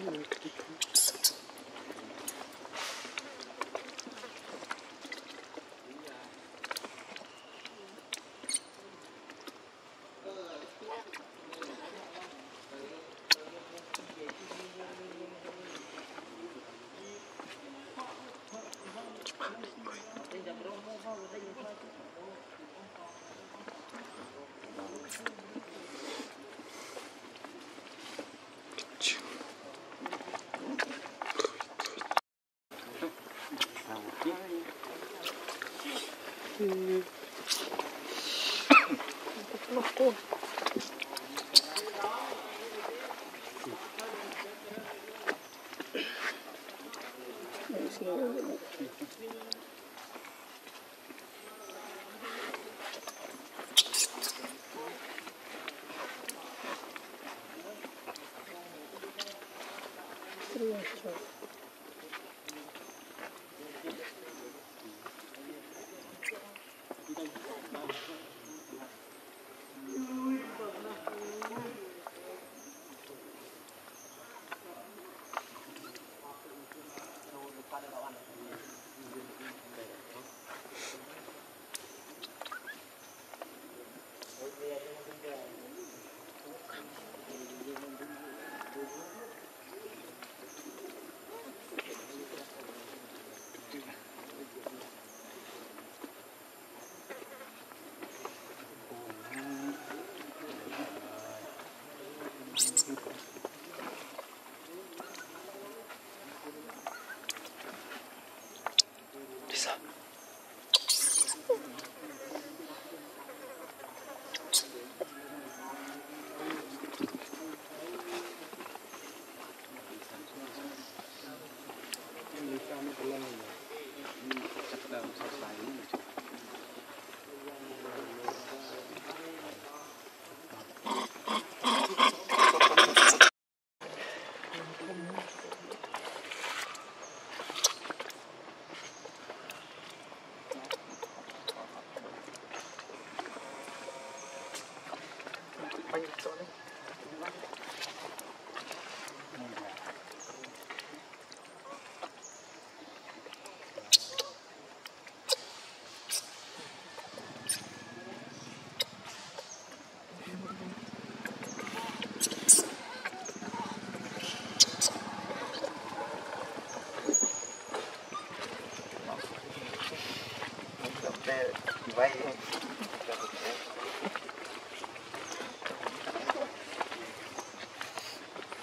Mm. うん。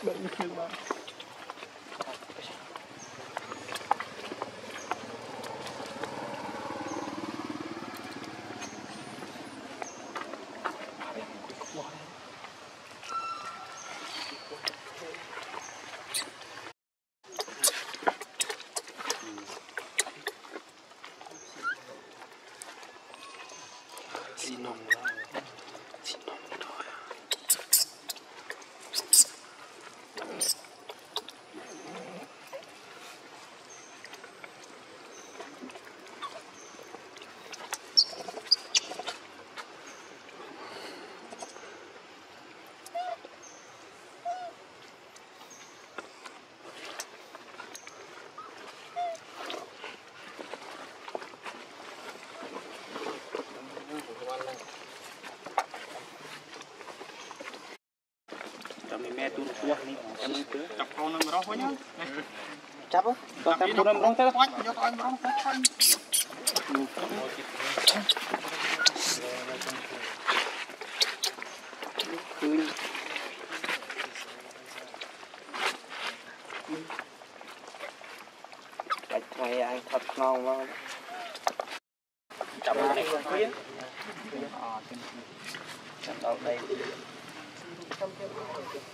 ចាំ ចាំមើលទៅ ចាប់កូននឹងរស់វិញ ចាប់ទៅតាមទូរំរងទៅ ខ្វាច់យកឲ្យរស់ខ្វាច់ខ្វាច់ ឃើញបាច់ថ្ងៃឯងថត់ខ្នងមកចាប់នេះខ្លួនចាំដល់ដី ដល់ការហូត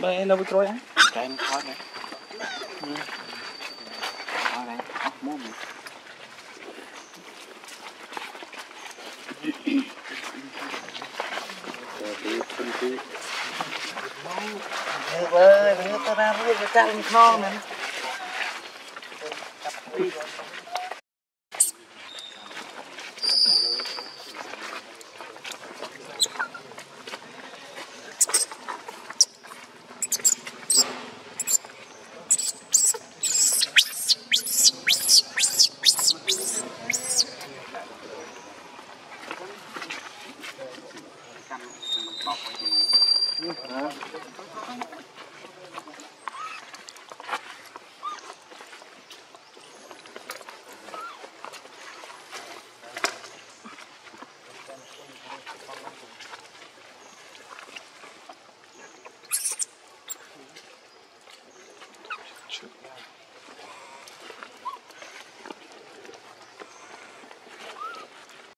bên đâu trôi á cái em khó này khó này mua mình được ơi mình tao ra với cái trang kho này.